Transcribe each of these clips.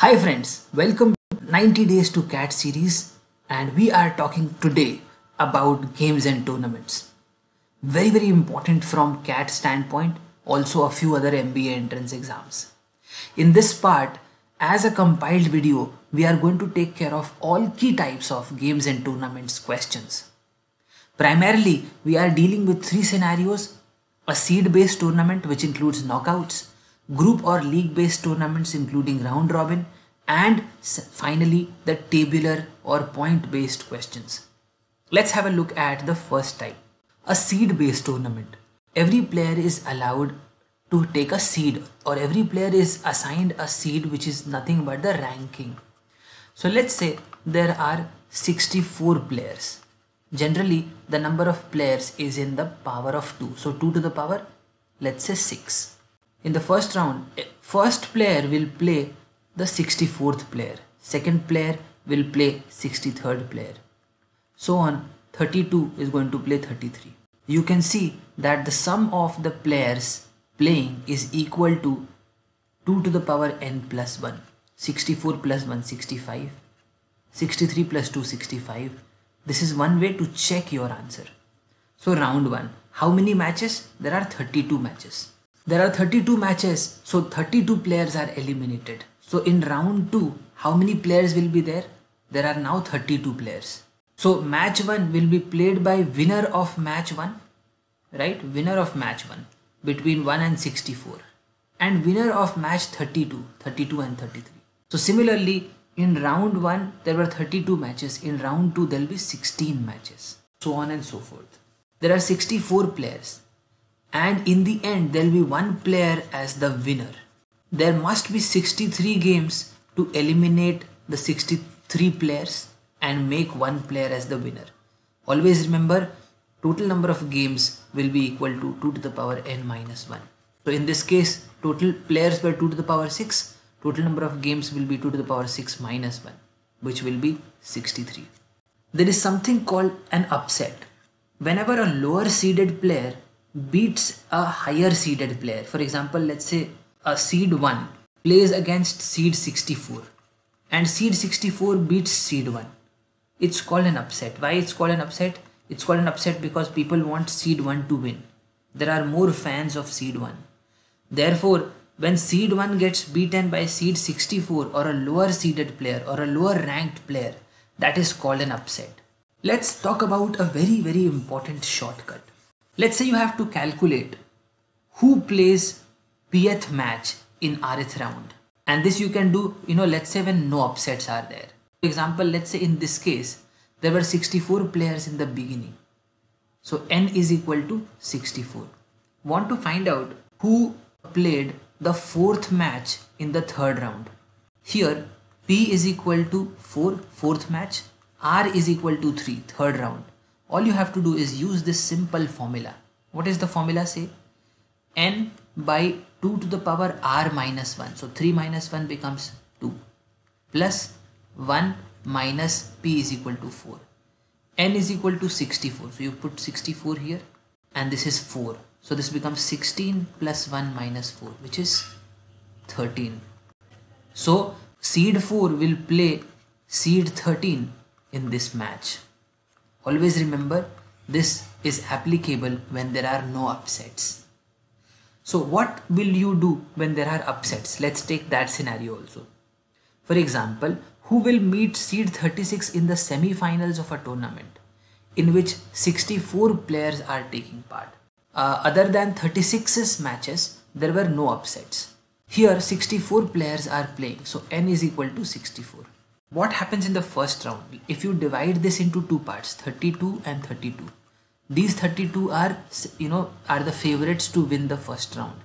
Hi friends, welcome to 90 Days to Cat series and we are talking today about games and tournaments. Very very important from CAT standpoint, also a few other MBA entrance exams. In this part, as a compiled video, we are going to take care of all key types of games and tournaments questions. Primarily, we are dealing with three scenarios a seed based tournament, which includes knockouts, group or league based tournaments, including round robin, and finally, the tabular or point based questions. Let's have a look at the first type a seed based tournament. Every player is allowed to take a seed, or every player is assigned a seed which is nothing but the ranking. So let's say there are 64 players generally the number of players is in the power of 2 so 2 to the power let's say 6 in the first round eh, first player will play the 64th player second player will play 63rd player so on 32 is going to play 33 you can see that the sum of the players playing is equal to 2 to the power n plus 1 64 plus 1 65 63 plus 2 65 this is one way to check your answer. So round 1. How many matches? There are 32 matches. There are 32 matches. So 32 players are eliminated. So in round 2, how many players will be there? There are now 32 players. So match 1 will be played by winner of match 1. Right? Winner of match 1 between 1 and 64 and winner of match 32 32 and 33 so similarly in round 1 there were 32 matches in round 2 there'll be 16 matches so on and so forth there are 64 players and in the end there'll be one player as the winner there must be 63 games to eliminate the 63 players and make one player as the winner. Always remember total number of games will be equal to 2 to the power n minus 1 so in this case total players were 2 to the power 6 total number of games will be 2 to the power 6 minus 1 which will be 63 there is something called an upset. Whenever a lower seeded player beats a higher seeded player for example let's say seed 1 plays against seed 64 and seed 64 beats seed 1 it's called an upset. Why it's called an upset? It's called an upset because people want seed 1 to win. There are more fans of seed 1 therefore when seed 1 gets beaten by seed 64 or a lower seeded player or a lower ranked player, that is called an upset. Let's talk about a very, very important shortcut. Let's say you have to calculate who plays pth match in rth round. And this you can do, you know, let's say when no upsets are there. For example, let's say in this case, there were 64 players in the beginning. So n is equal to 64. Want to find out who played the fourth match in the third round. Here P is equal to 4 fourth match, R is equal to 3 third round. All you have to do is use this simple formula. What is the formula say? n by 2 to the power r minus 1. So 3 minus 1 becomes 2 plus 1 minus p is equal to 4. n is equal to 64. So you put 64 here and this is 4. So this becomes 16 plus 1 minus 4 which is 13. So seed 4 will play seed 13 in this match. Always remember this is applicable when there are no upsets. So what will you do when there are upsets? Let's take that scenario also. For example, who will meet seed 36 in the semi-finals of a tournament in which 64 players are taking part? uh, other than 36's matches, there were no upsets. Here 64 players are playing, so n is equal to 64. What happens in the first round? If you divide this into two parts, 32 and 32, these 32 are, you know, are the favorites to win the first round.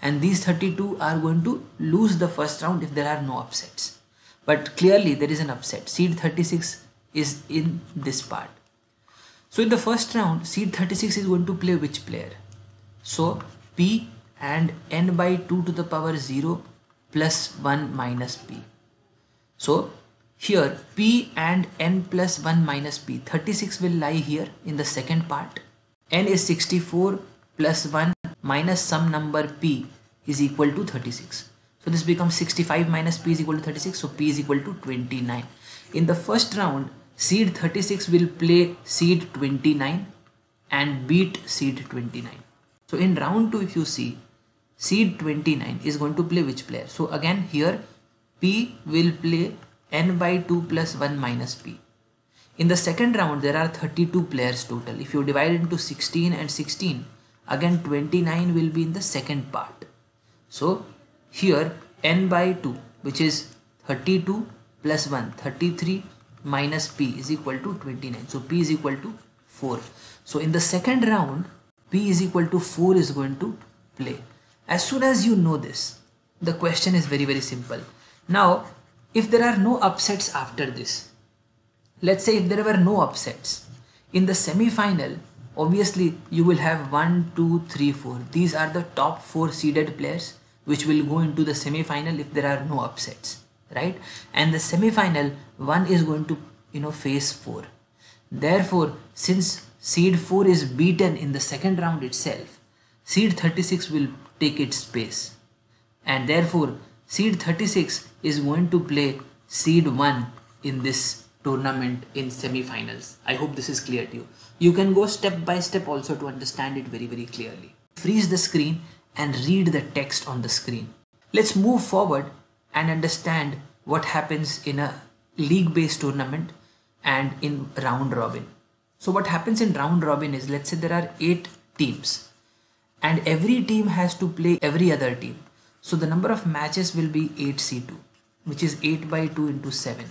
And these 32 are going to lose the first round if there are no upsets. But clearly there is an upset. Seed 36 is in this part. So in the first round, seed 36 is going to play which player? So P and n by 2 to the power 0 plus 1 minus P. So here P and n plus 1 minus P, 36 will lie here in the second part. n is 64 plus 1 minus some number P is equal to 36. So this becomes 65 minus p is equal to 36. So p is equal to 29. In the first round, seed 36 will play seed 29 and beat seed 29. So in round 2 if you see seed 29 is going to play which player? So again here p will play n by 2 plus 1 minus p. In the second round there are 32 players total. If you divide into 16 and 16 again 29 will be in the second part. So here n by 2 which is 32 plus 1 33 minus p is equal to 29 so p is equal to 4 so in the second round p is equal to 4 is going to play as soon as you know this the question is very very simple now if there are no upsets after this let's say if there were no upsets in the semi final obviously you will have 1 2 3 4 these are the top 4 seeded players which will go into the semi final if there are no upsets right? And the semi final one is going to you know face 4 therefore since seed 4 is beaten in the second round itself seed 36 will take its space and therefore seed 36 is going to play seed 1 in this tournament in semi-finals i hope this is clear to you you can go step by step also to understand it very very clearly freeze the screen and read the text on the screen let's move forward and understand what happens in a league based tournament and in round robin. So, what happens in round robin is let's say there are eight teams and every team has to play every other team. So, the number of matches will be 8c2, which is 8 by 2 into 7,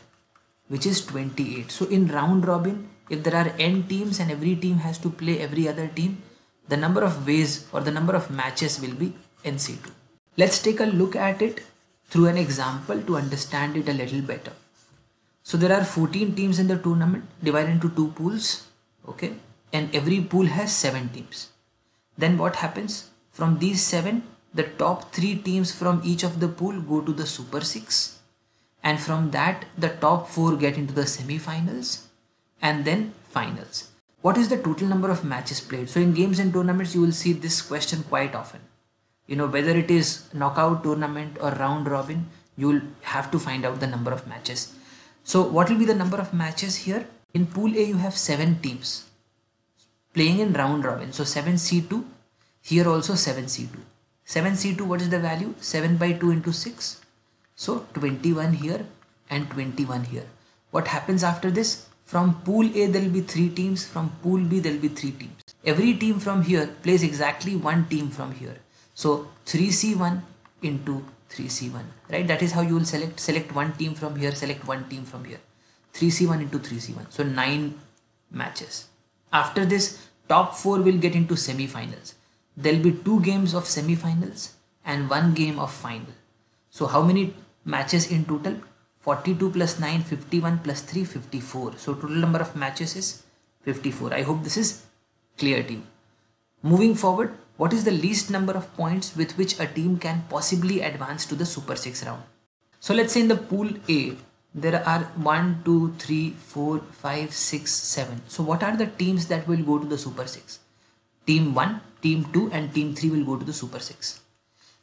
which is 28. So, in round robin, if there are n teams and every team has to play every other team, the number of ways or the number of matches will be nc2. Let's take a look at it through an example to understand it a little better. So there are 14 teams in the tournament divided into two pools, okay, and every pool has seven teams. Then what happens? From these seven, the top three teams from each of the pool go to the Super Six, and from that, the top four get into the semi-finals, and then finals. What is the total number of matches played? So in games and tournaments, you will see this question quite often. You know whether it is knockout tournament or round robin you will have to find out the number of matches. So what will be the number of matches here? In pool a you have seven teams playing in round robin. So 7c2 here also 7c2 7c2 what is the value 7 by 2 into 6 so 21 here and 21 here what happens after this from pool a there will be three teams from pool b there will be three teams every team from here plays exactly one team from here so 3C1 into 3C1, right? That is how you will select, select one team from here, select one team from here. 3C1 into 3C1. So nine matches. After this, top four will get into semi-finals. There'll be two games of semi-finals and one game of final. So how many matches in total? 42 plus 9, 51 plus 3, 54. So total number of matches is 54. I hope this is clear to you. Moving forward, what is the least number of points with which a team can possibly advance to the Super 6 round? So let's say in the pool A, there are 1, 2, 3, 4, 5, 6, 7. So what are the teams that will go to the Super 6? Team 1, Team 2 and Team 3 will go to the Super 6.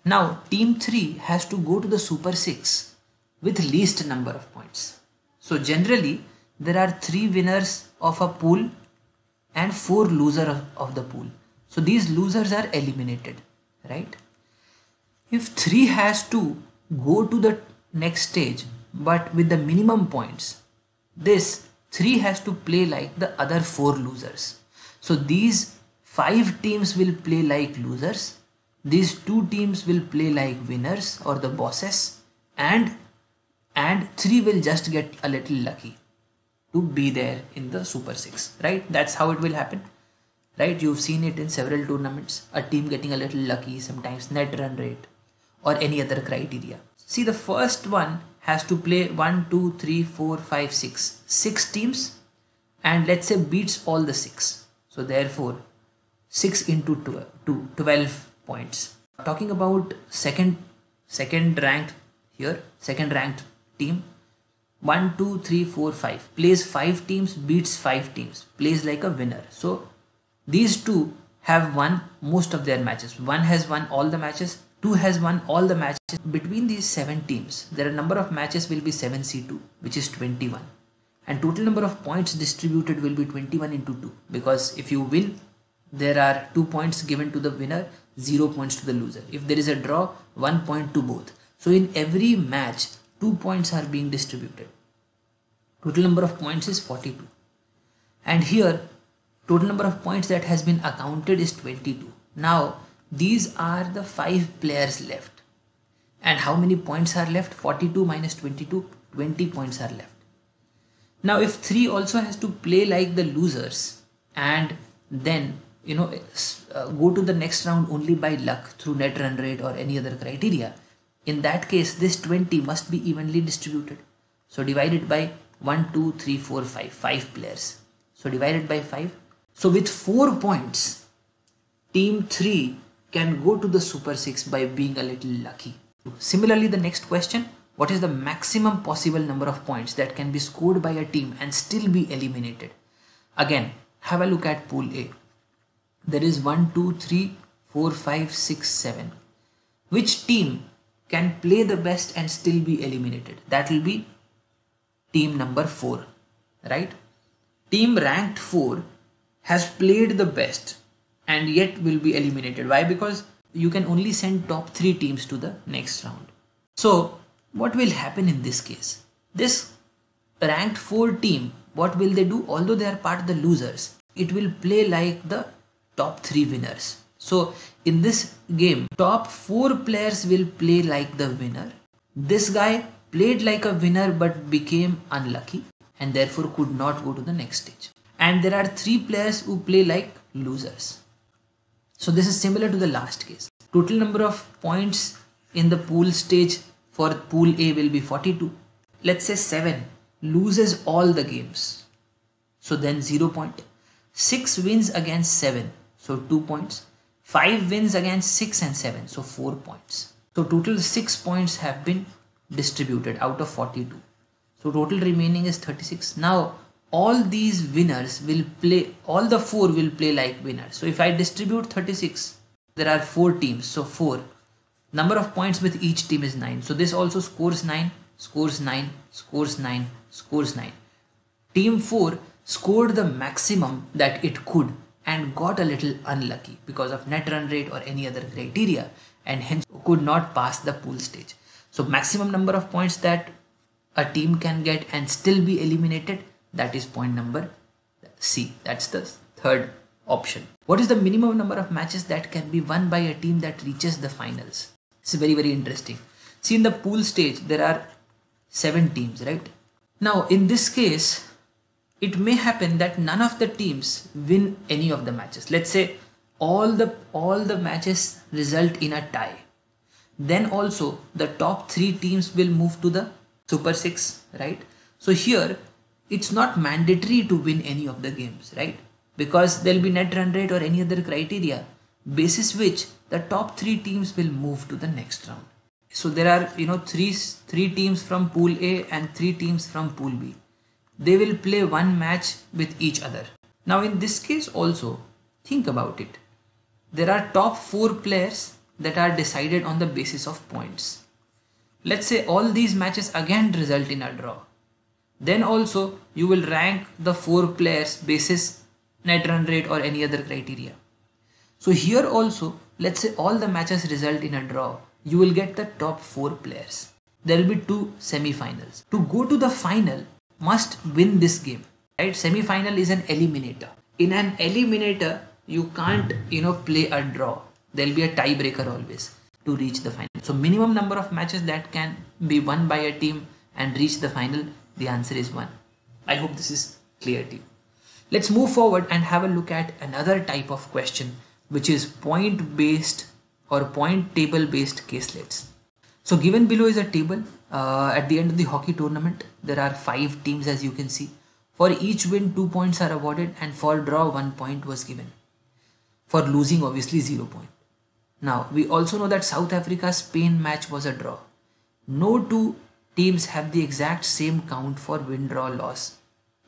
Now Team 3 has to go to the Super 6 with least number of points. So generally there are 3 winners of a pool and 4 losers of the pool. So these losers are eliminated, right? If 3 has to go to the next stage but with the minimum points, this 3 has to play like the other 4 losers. So these 5 teams will play like losers, these 2 teams will play like winners or the bosses. And and 3 will just get a little lucky to be there in the super 6 right? That's how it will happen right? You've seen it in several tournaments. A team getting a little lucky sometimes net run rate or any other criteria. See the first one has to play 1 2 3 4 5 6 six teams. And let's say beats all the six. So therefore 6 into 2, 12 points. Talking about second second ranked here second ranked team. 1 2 3 4 5 plays 5 teams beats 5 teams. Plays like a winner. So these two have won most of their matches. One has won all the matches, 2 has won all the matches. Between these 7 teams there are number of matches will be 7c2 which is 21 and total number of points distributed will be 21 into 2 because if you win there are 2 points given to the winner 0 points to the loser. If there is a draw 1 point to both. So in every match 2 points are being distributed. Total number of points is 42 and here total number of points that has been accounted is 22 now these are the 5 players left. And how many points are left? 42 minus 22 20 points are left. Now if 3 also has to play like the losers and then you know uh, go to the next round only by luck through net run rate or any other criteria. In that case this 20 must be evenly distributed. So divided by 1 2 3 4 5 5 players. So divided by 5 so with 4 points team 3 can go to the super 6 by being a little lucky. Similarly the next question what is the maximum possible number of points that can be scored by a team and still be eliminated? Again have a look at pool a there is 1 2 3 4 5 6 7 which team can play the best and still be eliminated? That will be team number 4 right? Team ranked 4 has played the best and yet will be eliminated. Why? Because you can only send top 3 teams to the next round. So what will happen in this case? This ranked 4 team what will they do? Although they are part of the losers it will play like the top 3 winners. So in this game top 4 players will play like the winner. This guy played like a winner but became unlucky and therefore could not go to the next stage. And there are three players who play like losers. So this is similar to the last case. Total number of points in the pool stage for pool A will be 42 let's say 7 loses all the games. So then 0 point. 0 point 6 wins against 7 so 2 points. 5 wins against 6 and 7 so 4 points. So total 6 points have been distributed out of 42 so total remaining is 36 now all these winners will play all the four will play like winners. So if i distribute 36 there are four teams. So four. Number of points with each team is 9 so this also scores 9 scores 9 scores 9 scores 9 team 4 scored the maximum that it could and got a little unlucky because of net run rate or any other criteria and hence could not pass the pool stage. So maximum number of points that a team can get and still be eliminated that is point number C. That's the third option. What is the minimum number of matches that can be won by a team that reaches the finals? It's very very interesting. See in the pool stage there are seven teams right? Now in this case it may happen that none of the teams win any of the matches. Let's say all the all the matches result in a tie. Then also the top 3 teams will move to the super 6 right? So here it's not mandatory to win any of the games right? Because there'll be net run rate or any other criteria basis which the top 3 teams will move to the next round. So there are you know three three teams from pool A and three teams from pool B they will play one match with each other. Now in this case also, think about it. There are top 4 players that are decided on the basis of points. Let's say all these matches again result in a draw. Then also you will rank the 4 players basis net run rate or any other criteria. So here also, let's say all the matches result in a draw, you will get the top 4 players. There will be two semi-finals. To go to the final, must win this game right? Semi-final is an eliminator. In an eliminator you can't you know play a draw. There'll be a tiebreaker always to reach the final. So minimum number of matches that can be won by a team and reach the final the answer is one. I hope this is clear to you. Let's move forward and have a look at another type of question which is point based or point table based caselets. So given below is a table uh, at the end of the hockey tournament there are five teams as you can see. For each win two points are awarded and for draw one point was given. For losing obviously zero point. Now we also know that south africa spain match was a draw. No two teams have the exact same count for win draw loss.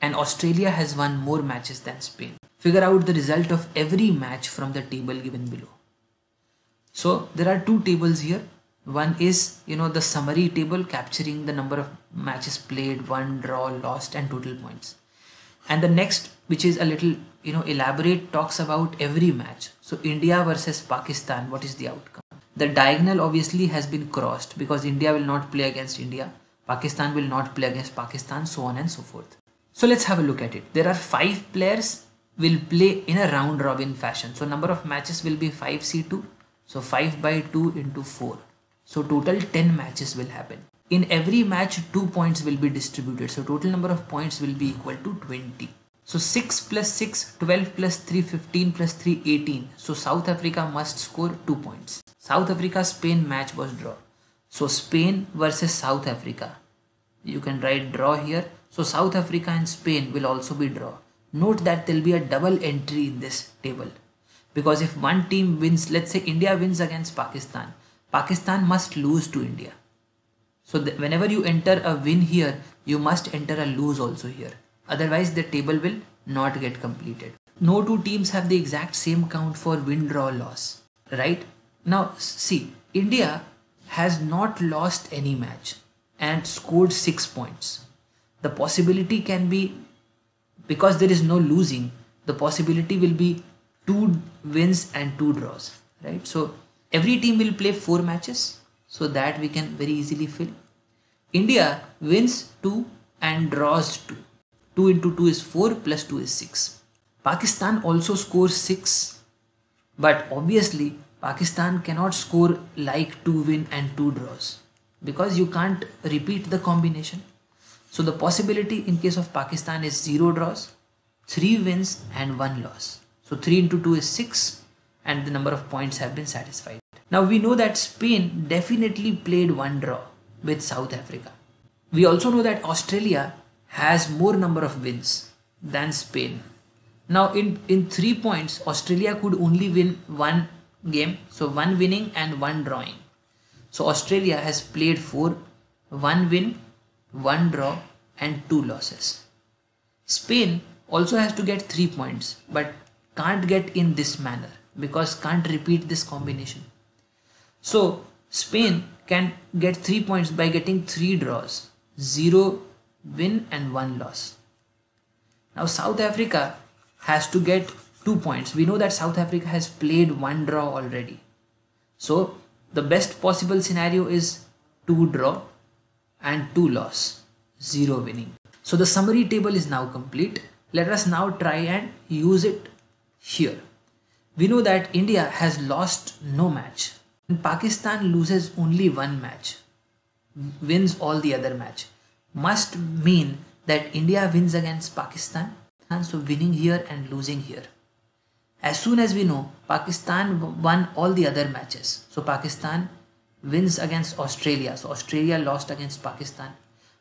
And australia has won more matches than spain. Figure out the result of every match from the table given below. So there are two tables here. One is, you know, the summary table capturing the number of matches played, won, draw, lost and total points. And the next, which is a little, you know, elaborate talks about every match. So India versus Pakistan, what is the outcome? The diagonal obviously has been crossed because India will not play against India. Pakistan will not play against Pakistan, so on and so forth. So let's have a look at it. There are five players will play in a round robin fashion. So number of matches will be 5c2. So 5 by 2 into 4. So total 10 matches will happen. In every match 2 points will be distributed. So total number of points will be equal to 20. So 6 plus 6, 12 plus 3, 15 plus 3, 18. So South Africa must score 2 points. South Africa Spain match was draw. So Spain versus South Africa. You can write draw here. So South Africa and Spain will also be draw. Note that there will be a double entry in this table. Because if one team wins, let's say India wins against Pakistan, Pakistan must lose to India. So whenever you enter a win here, you must enter a lose also here. Otherwise the table will not get completed. No two teams have the exact same count for win, draw, loss. Right? Now see, India has not lost any match and scored 6 points. The possibility can be, because there is no losing, the possibility will be 2 wins and 2 draws. Right? So every team will play 4 matches so that we can very easily fill. India wins 2 and draws 2. 2 into 2 is 4 plus 2 is 6. Pakistan also scores 6 but obviously Pakistan cannot score like 2 win and 2 draws because you can't repeat the combination. So the possibility in case of Pakistan is 0 draws, 3 wins and 1 loss. So 3 into 2 is 6 and the number of points have been satisfied. Now we know that Spain definitely played one draw with South Africa. We also know that Australia has more number of wins than Spain. Now in, in 3 points Australia could only win one game. So one winning and one drawing. So Australia has played four, one win, one draw and two losses. Spain also has to get three points but can't get in this manner because can't repeat this combination. So Spain can get three points by getting three draws, zero win and one loss. Now South Africa has to get two points. We know that South Africa has played one draw already. So the best possible scenario is two draw and two loss, zero winning. So the summary table is now complete. Let us now try and use it here. We know that India has lost no match Pakistan loses only one match, wins all the other match. Must mean that India wins against Pakistan so winning here and losing here. As soon as we know, Pakistan won all the other matches. So Pakistan wins against Australia. So Australia lost against Pakistan.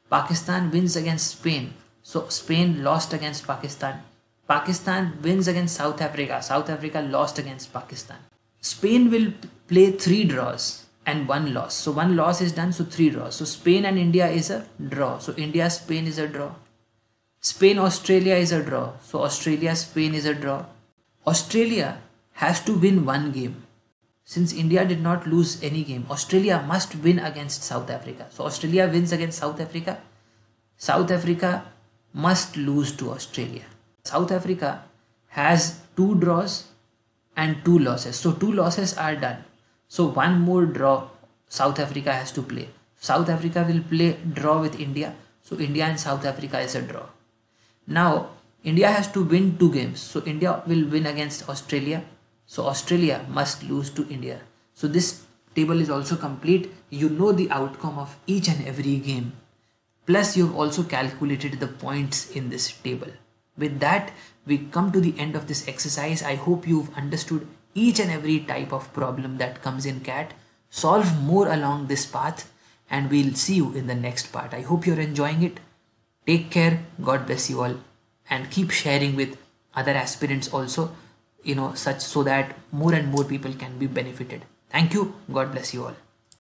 Pakistan wins against Spain. So Spain lost against Pakistan. Pakistan wins against South Africa. South Africa lost against Pakistan. Spain will play three draws and one loss. So one loss is done, so three draws. So Spain and India is a draw. So India Spain is a draw. Spain Australia is a draw. So Australia Spain is a draw. Australia has to win one game. Since India did not lose any game, Australia must win against South Africa. So Australia wins against South Africa. South Africa must lose to Australia. South Africa has two draws and two losses. So two losses are done. So one more draw South Africa has to play. South Africa will play draw with India. So India and South Africa is a draw. Now India has to win two games. So India will win against Australia. So Australia must lose to India. So this table is also complete. You know the outcome of each and every game. Plus you've also calculated the points in this table. With that, we come to the end of this exercise. I hope you've understood each and every type of problem that comes in CAT. Solve more along this path and we'll see you in the next part. I hope you're enjoying it. Take care. God bless you all and keep sharing with other aspirants also you know such so that more and more people can be benefited thank you god bless you all